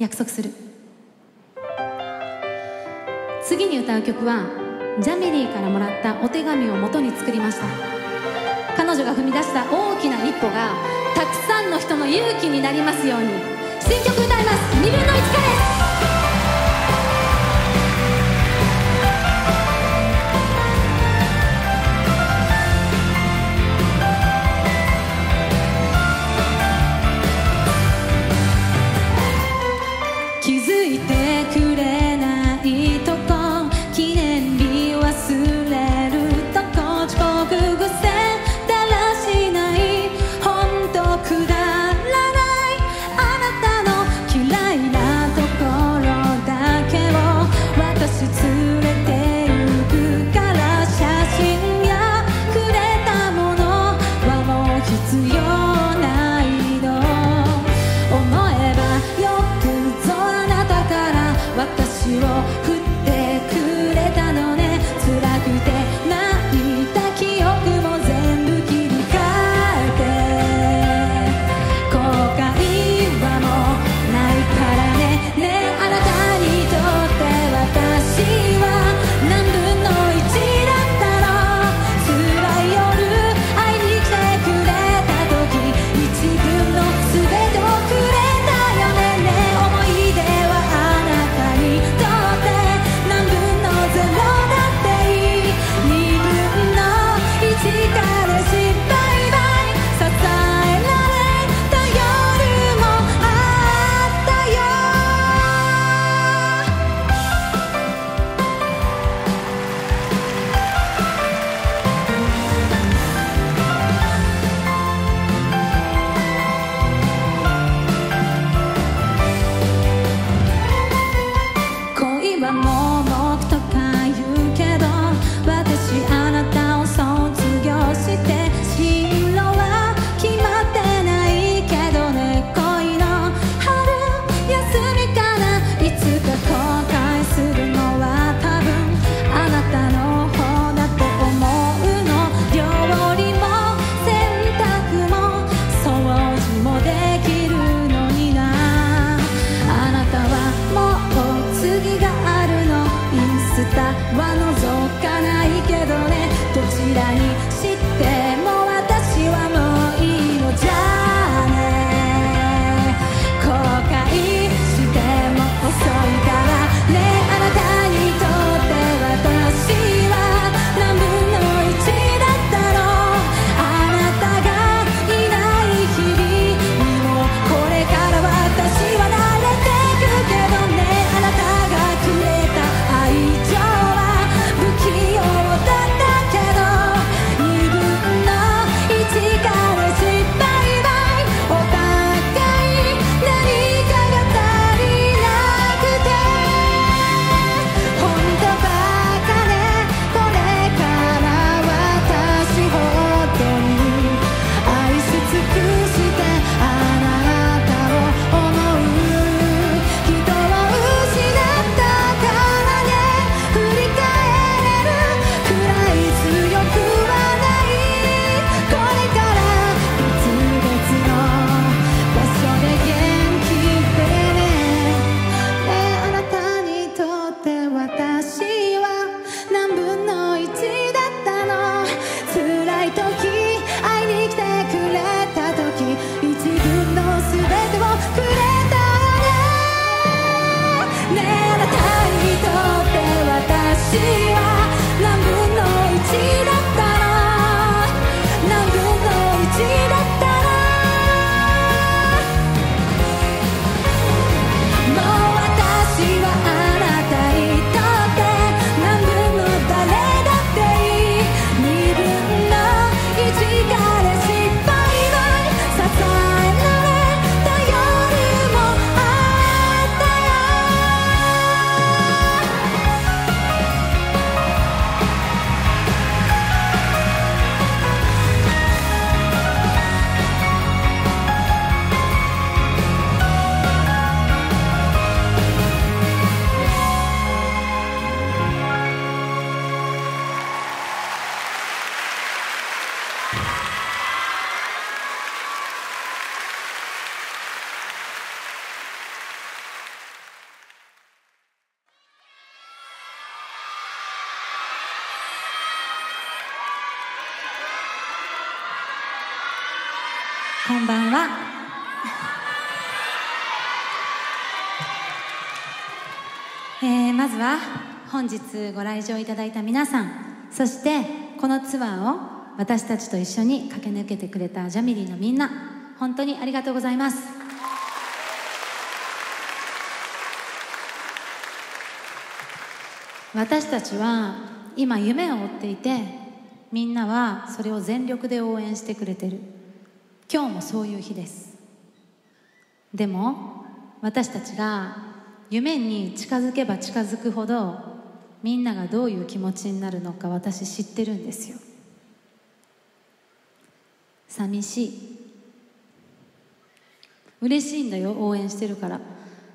約束する。次に歌う曲はジャミリーからもらったお手紙をもとに作りました。彼女が踏み出した大きな一歩がたくさんの人の勇気になりますように。新曲歌います。を未来 see. んばんは。えー、まずは本日ご来場いただいた皆さんそしてこのツアーを私たちと一緒に駆け抜けてくれたジャミリーのみんな本当にありがとうございます。私たちは今夢を追っていてみんなはそれを全力で応援してくれてる。今日もそういう日です。でも私たちが夢に近づけば近づくほどみんながどういう気持ちになるのか私知ってるんですよ。寂しい。嬉しいんだよ応援してるから。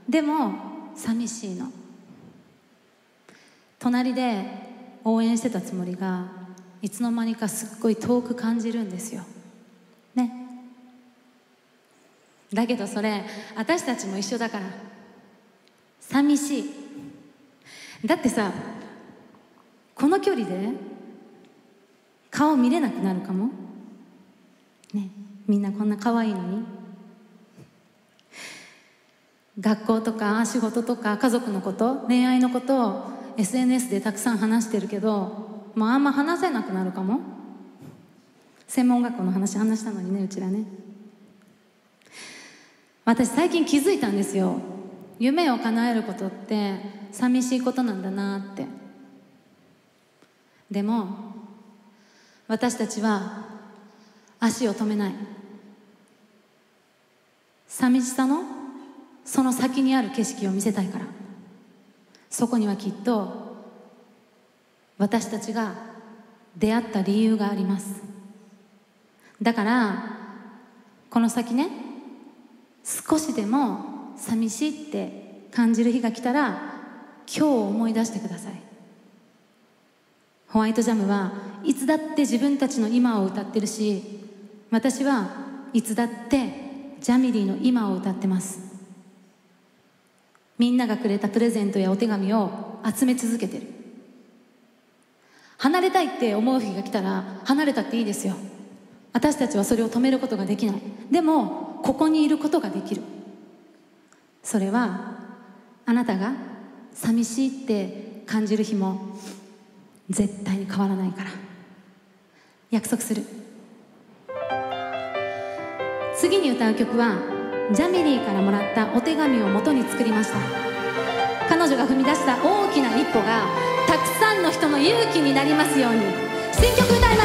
でも寂しいの。隣で応援してたつもりがいつの間にかすっごい遠く感じるんですよ。ね。だけどそれ私たちも一緒だから。寂しい。だってさこの距離で顔見れなくなるかも。ねみんなこんな可愛いのに。学校とか仕事とか家族のこと恋愛のことを SNS でたくさん話してるけどもうあんま話せなくなるかも。専門学校の話話したのにねうちらね。私最近気づいたんですよ。夢を叶えることって寂しいことなんだなって。でも私たちは足を止めない。寂しさのその先にある景色を見せたいから。そこにはきっと私たちが出会った理由があります。だからこの先ね少しでも寂しいって感じる日が来たら今日を思い出してください。ホワイトジャムはいつだって自分たちの今を歌ってるし私はいつだってジャミリーの今を歌ってます。みんながくれたプレゼントやお手紙を集め続けてる。離れたいって思う日が来たら離れたっていいですよ。私たちはそれを止めることができない。でもここにいることができる。それはあなたが寂しいって感じる日も絶対に変わらないから。約束する。次に歌う曲はジャミリーからもらったお手紙を元に作りました。彼女が踏み出した大きな一歩がたくさんの人の勇気になりますように。新曲歌います